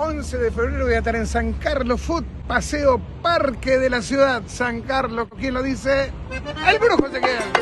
11 de febrero voy a estar en San Carlos Food, Paseo Parque de la Ciudad. San Carlos, ¿quién lo dice? El brujo se queda.